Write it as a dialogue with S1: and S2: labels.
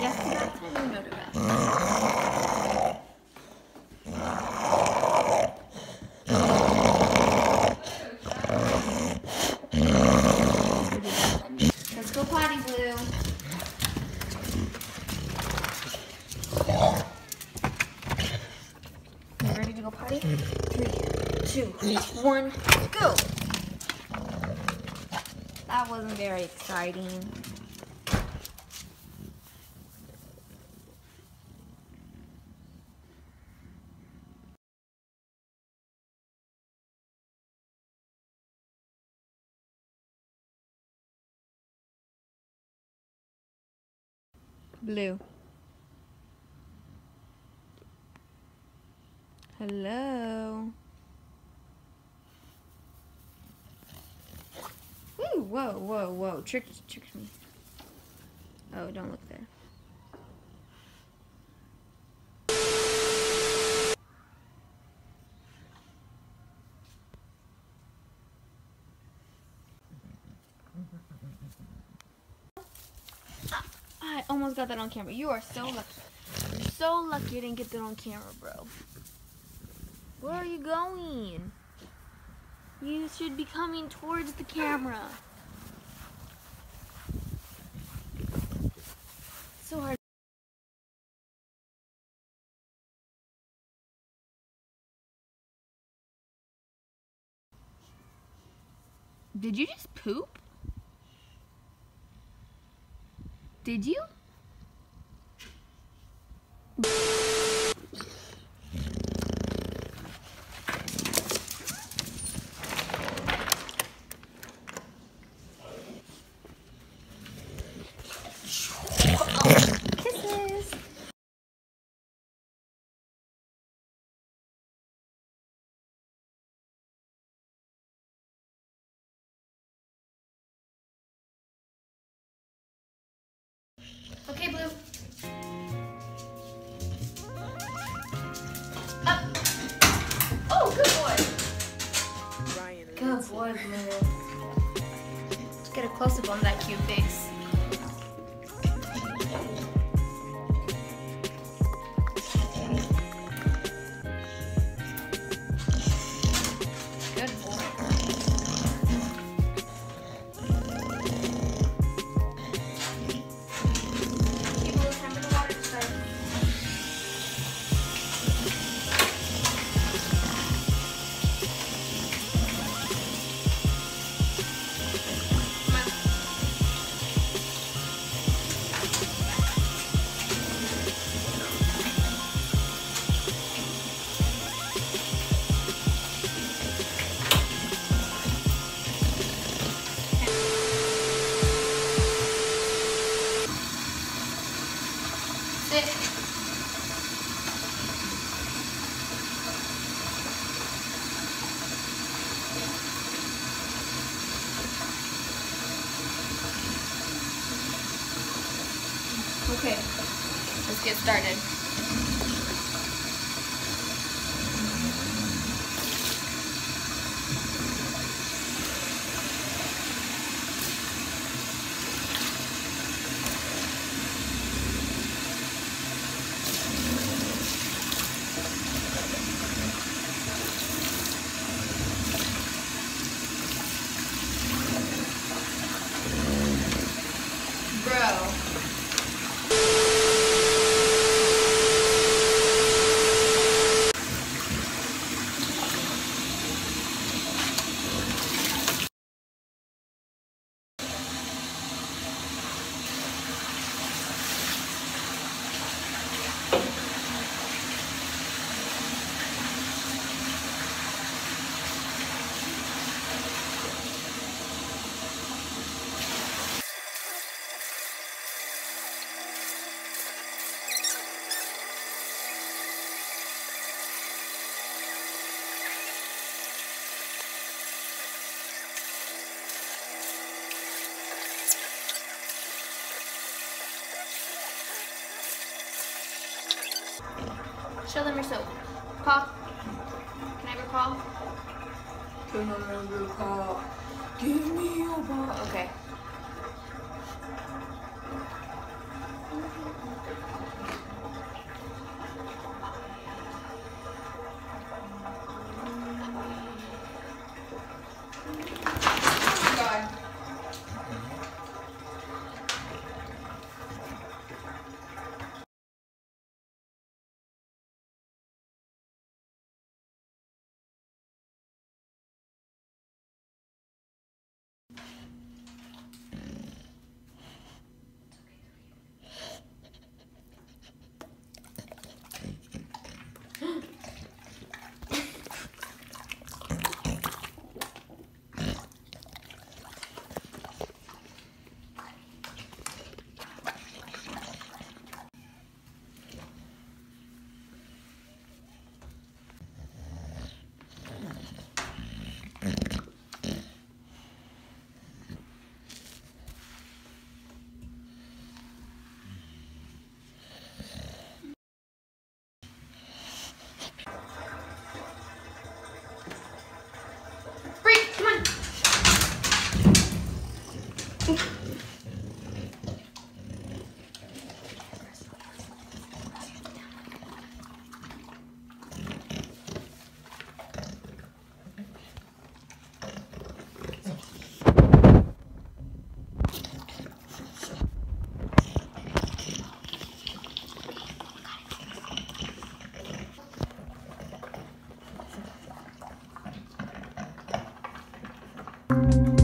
S1: Yes, that's how you know two, one, go! That wasn't very exciting. Blu. Hello. Whoa, whoa, whoa. Tricked, tricked me. Oh, don't look there. I almost got that on camera. You are so lucky. You're so lucky you didn't get that on camera, bro. Where are you going? You should be coming towards the camera. So hard. Did you just poop? Did you? Let's get a close up on that cute face. Get started. Bro. Show them your soap. Paw. Can I have your paw?
S2: Can I have your paw? Give me your paw.
S1: Okay.
S2: Oh my god.
S1: Break, come on.
S2: Thank